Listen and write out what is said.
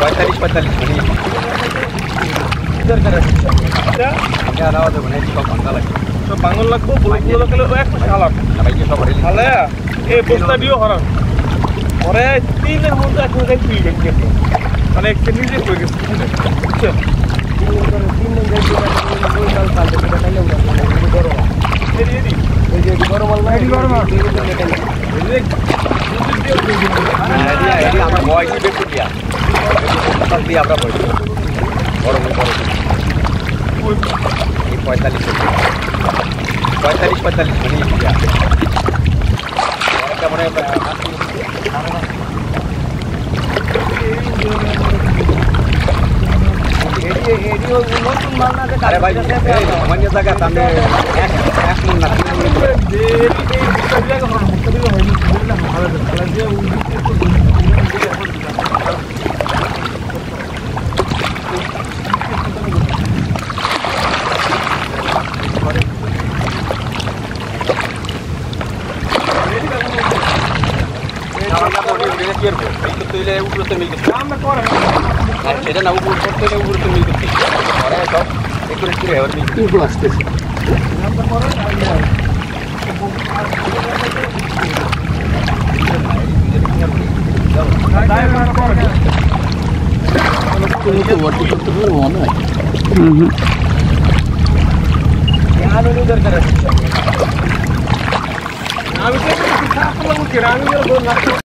পঁয়তাল্লিশ পঁয়তাল্লিশ মানে এটা আলাদা দেবো না সব বাংলা লাগে সব বাঙল লাগবো বলগুলো লাগলে এক মাসে হালাম সবাই সব হরে হালে এই বস্তা দিও হরাম। পরে তিনের মধ্যে এখন যাই তুই গেছে। মানে একটা নিজে হয়ে গেছে বুঝছেন আমরা বয়সী বেশি দিয়া। দিয়ে আমরা বয়স বড় বড় বড় এই পঁয়তাল্লিশ পঁয়তাল্লিশ পঁয়তাল্লিশ মানে দিয়া একটা মনে আরে ভাই এই সামান্য জায়গা তাহলে এক এক মন না তিন মন সেটা না উপর করতে উপরে তো মিল করতে সব একটু একটু উপর আসতেছে আমি